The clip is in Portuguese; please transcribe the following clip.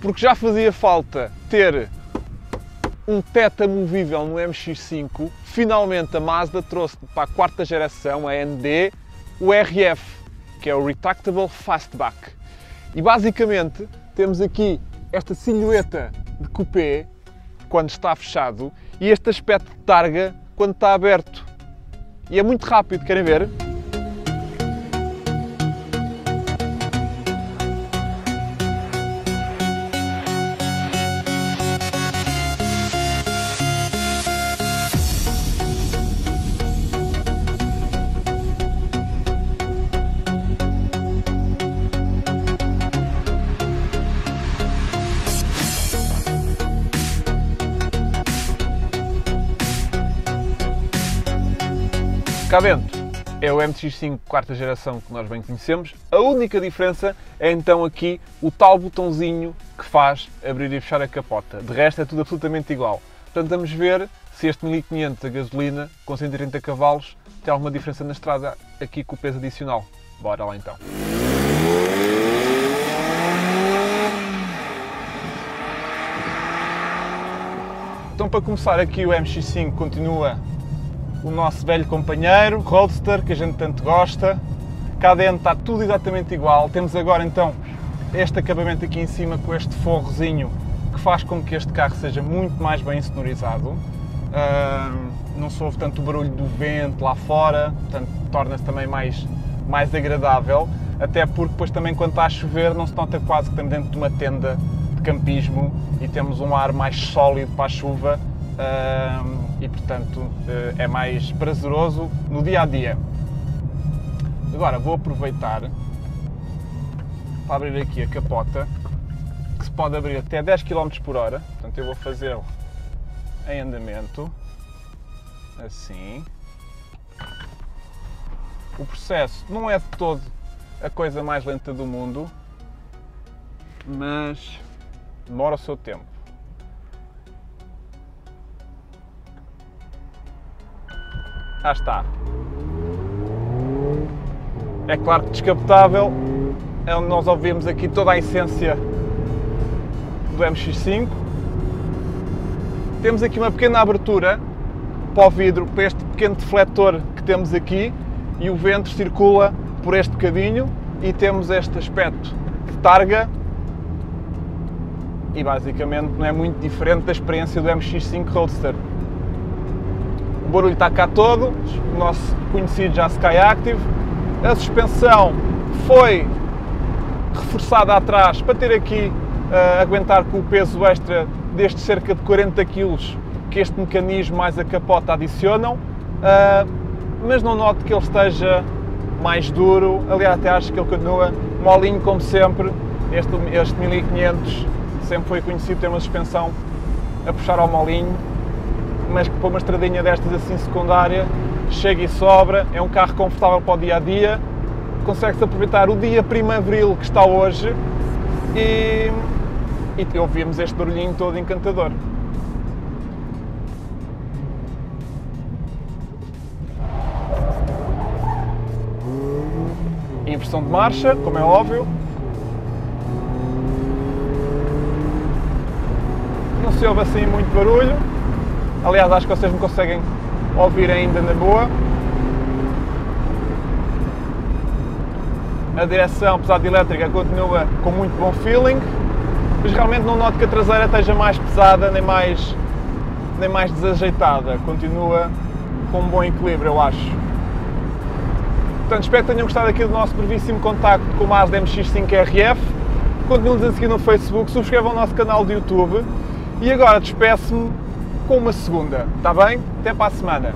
porque já fazia falta ter um teta movível no MX-5, finalmente a Mazda trouxe para a quarta geração, a ND, o RF, que é o Retractable Fastback. E basicamente temos aqui esta silhueta de coupé quando está fechado e este aspecto de targa quando está aberto. E é muito rápido, querem ver? Cá dentro é o MX5 quarta geração que nós bem conhecemos. A única diferença é então aqui o tal botãozinho que faz abrir e fechar a capota. De resto é tudo absolutamente igual. Portanto, vamos ver se este 1500 a gasolina com 130 cavalos tem alguma diferença na estrada aqui com o peso adicional. Bora lá então. Então para começar aqui o MX5 continua o nosso velho companheiro, Roadster, que a gente tanto gosta. Cá dentro está tudo exatamente igual. Temos agora então este acabamento aqui em cima com este forrozinho que faz com que este carro seja muito mais bem sonorizado. Não se ouve tanto o barulho do vento lá fora, portanto torna-se também mais, mais agradável. Até porque depois também quando está a chover não se nota quase que estamos dentro de uma tenda de campismo e temos um ar mais sólido para a chuva. E, portanto, eh, é mais prazeroso no dia a dia. Agora vou aproveitar para abrir aqui a capota, que se pode abrir até 10 km por hora. Portanto, eu vou fazê-lo em andamento, assim. O processo não é de todo a coisa mais lenta do mundo, mas demora o seu tempo. Ah está. É claro que descapotável é onde nós ouvimos aqui toda a essência do MX5. Temos aqui uma pequena abertura para o vidro, para este pequeno defletor que temos aqui e o vento circula por este bocadinho e temos este aspecto de targa e basicamente não é muito diferente da experiência do MX5 Roadster. O barulho está cá todo, o nosso conhecido já Sky Active. A suspensão foi reforçada atrás para ter aqui uh, aguentar com o peso extra destes cerca de 40 kg que este mecanismo mais a capota adicionam, uh, mas não noto que ele esteja mais duro, aliás até acho que ele continua molinho como sempre, este, este 1500 sempre foi conhecido ter uma suspensão a puxar ao molinho, mas que para uma estradinha destas assim secundária chega e sobra, é um carro confortável para o dia a dia, consegue-se aproveitar o dia primaveril que está hoje e, e ouvimos este barulhinho todo encantador. Inversão de marcha, como é óbvio. Não se ouve assim muito barulho. Aliás, acho que vocês me conseguem ouvir ainda na boa. A direção, apesar de elétrica, continua com muito bom feeling, mas realmente não noto que a traseira esteja mais pesada nem mais, nem mais desajeitada. Continua com um bom equilíbrio, eu acho. Portanto, espero que tenham gostado aqui do nosso brevíssimo contacto com o Mazda MX-5RF. Continuem-nos a seguir no Facebook, subscrevam o nosso canal de YouTube e agora despeço-me com uma segunda, está bem? Até para a semana.